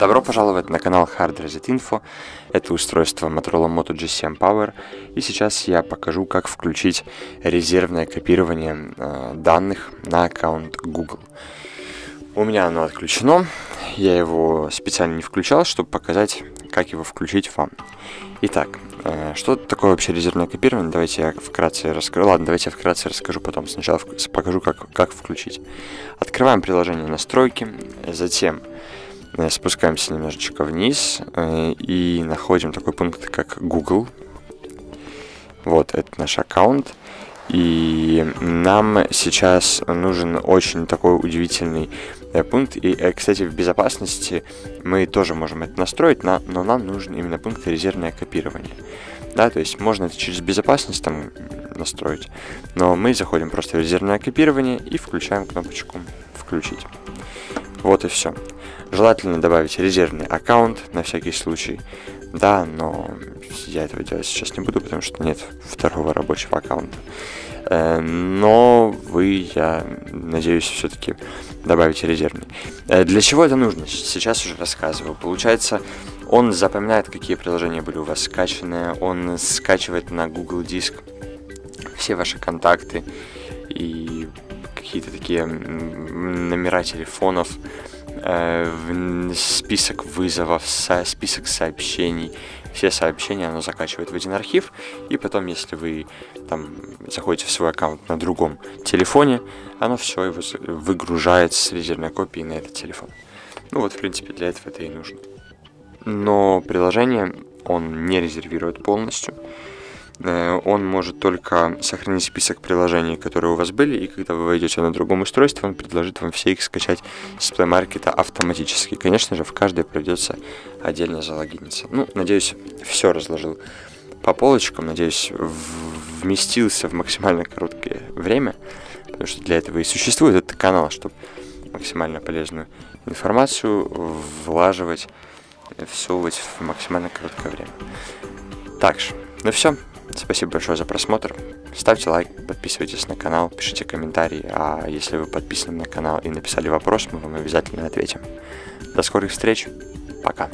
Добро пожаловать на канал Hard Reset Info. Это устройство Motorola Moto G7 Power. И сейчас я покажу, как включить резервное копирование э, данных на аккаунт Google. У меня оно отключено. Я его специально не включал, чтобы показать, как его включить вам. Итак, что такое вообще резервное копирование? Давайте я вкратце расскажу. Ладно, давайте я вкратце расскажу, потом сначала покажу, как, как включить. Открываем приложение настройки, затем Э, спускаемся немножечко вниз э, и находим такой пункт, как Google. Вот, это наш аккаунт. И нам сейчас нужен очень такой удивительный э, пункт. И, кстати, в безопасности мы тоже можем это настроить, но нам нужен именно пункт резервное копирование. Да, то есть можно это через безопасность там настроить, но мы заходим просто в резервное копирование и включаем кнопочку «Включить». Вот и все. Желательно добавить резервный аккаунт на всякий случай. Да, но я этого делать сейчас не буду, потому что нет второго рабочего аккаунта. Э, но вы, я надеюсь, все-таки добавите резервный. Э, для чего это нужно? Сейчас уже рассказываю. Получается, он запоминает, какие приложения были у вас скачаны, он скачивает на Google Диск все ваши контакты и какие-то такие номера телефонов, э, список вызовов, со, список сообщений. Все сообщения оно закачивает в один архив, и потом, если вы там заходите в свой аккаунт на другом телефоне, оно все его выгружает с резервной копии на этот телефон. Ну вот, в принципе, для этого это и нужно. Но приложение он не резервирует полностью. Э, он может только сохранить список приложений, которые у вас были, и когда вы войдете на другом устройстве, он предложит вам все их скачать с Play Market автоматически. Конечно же, в каждой придется отдельно залогиниться. Ну, надеюсь, все разложил по полочкам, надеюсь, вместился в максимально короткое время, потому что для этого и существует этот канал, чтобы максимально полезную информацию влаживать, всовывать в максимально короткое время. Так же, ну все, Спасибо большое за просмотр. Ставьте лайк, подписывайтесь на канал, пишите комментарии, а если вы подписаны на канал и написали вопрос, мы вам обязательно ответим. До скорых встреч, пока.